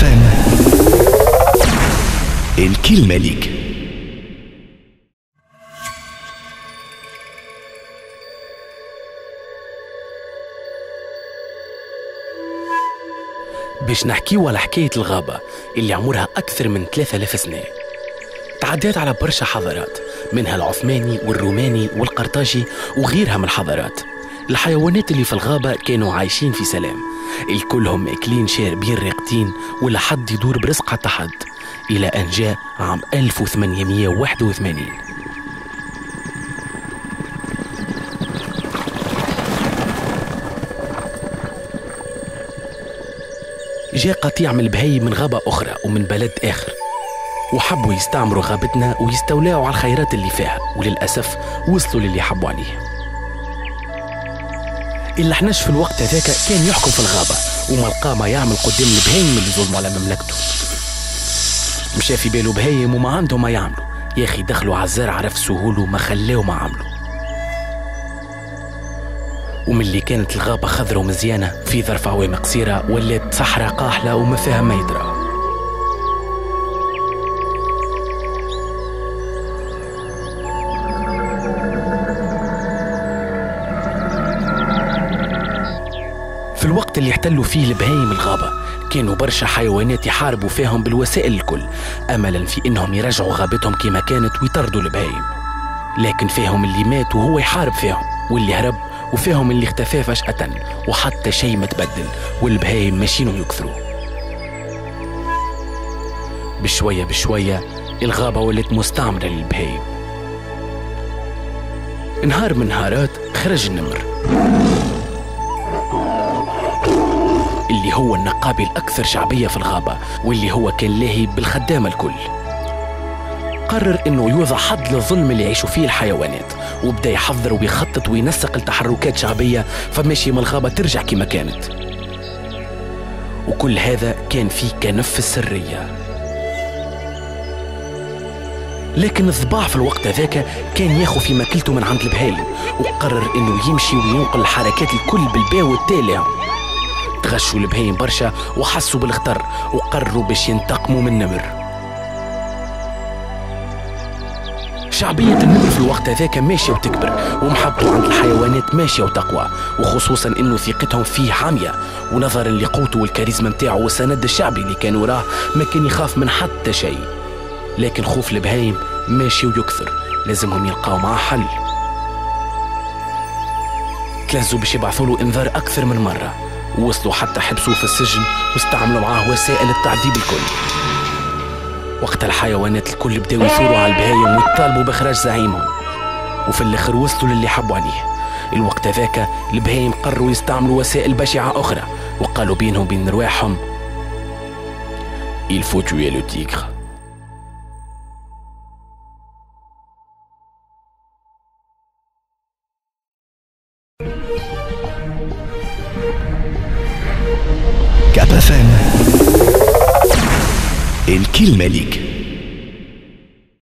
فام الكلمة ليك باش نحكيو على حكاية الغابة اللي عمرها أكثر من 3000 سنة. تعديت على برشا حضارات منها العثماني والروماني والقرطاجي وغيرها من الحضارات. الحيوانات اللي في الغابة كانوا عايشين في سلام. الكلهم ماكلين شاربين راقدين ولا حد يدور برزق حتى حد إلى أن جاء عام 1881 جاء قطيع من البهايم من غابة أخرى ومن بلد آخر. وحبوا يستعمروا غابتنا ويستولعوا على الخيرات اللي فيها وللأسف وصلوا للي حبوا عليه. الحنش في الوقت هذاك كان يحكم في الغابة وما لقى ما يعمل قدام البهايم اللي ظلموا على مملكته. مشى في باله بهايم وما عندهم ما يعملوا يا أخي دخلوا على الزرع رف سهول وما خلاو ما عملوا ومن اللي كانت الغابة خضرة ومزيانة في ظرف عوام قصيرة ولات صحراء قاحلة وما فيها ما يدرى. في الوقت اللي احتلوا فيه البهايم الغابة كانوا برشا حيوانات يحاربوا فيهم بالوسائل الكل أملا في إنهم يرجعوا غابتهم كما كانت ويطردوا البهايم لكن فيهم اللي مات وهو يحارب فيهم واللي هرب وفيهم اللي اختفى فجأة وحتى شيء ما تبدل والبهايم ماشيين ويكثروا. بشوية بشوية الغابة ولت مستعمرة للبهايم. نهار من نهارات خرج النمر. اللي هو النقابي الأكثر شعبية في الغابة واللي هو كان لاهي بالخدامة الكل. قرر إنه يوضع حد للظلم اللي يعيشوا فيه الحيوانات وبدأ يحضر ويخطط وينسق لتحركات شعبية فماشي من الغابة ترجع كما كانت. وكل هذا كان فيه كنف السرية. لكن الضباع في الوقت هذاك كان ياخو في ماكلته من عند البهايم وقرر إنه يمشي وينقل الحركات الكل بالباء والتالي تغشوا البهايم برشا وحسوا بالخطر وقرروا باش ينتقموا من النمر. شعبية النمر في الوقت هذاك ماشية وتكبر ومحبته عند الحيوانات ماشية وتقوى وخصوصا إنه ثقتهم فيه عامية ونظرا لقوته والكاريزما متاعه والسند الشعبي اللي كان وراه ما كان يخاف من حتى شيء. لكن خوف البهايم ماشي ويكثر لازمهم يلقاو معاه حل. تلزوا باش يبعثوا له إنذار أكثر من مرة. ووصلوا حتى حبسوه في السجن واستعملوا معاه وسائل التعذيب الكل. وقت الحيوانات الكل بداوا يثوروا على البهايم ويطالبوا بإخراج زعيمهم. وفي الآخر وصلوا للي حبوا عليه. الوقت هذاك البهايم قرروا يستعملوا وسائل بشعة أخرى وقالوا بينهم وبين رواحهم Il faut tuer le tigre. كاب اف ام الكلمة ليك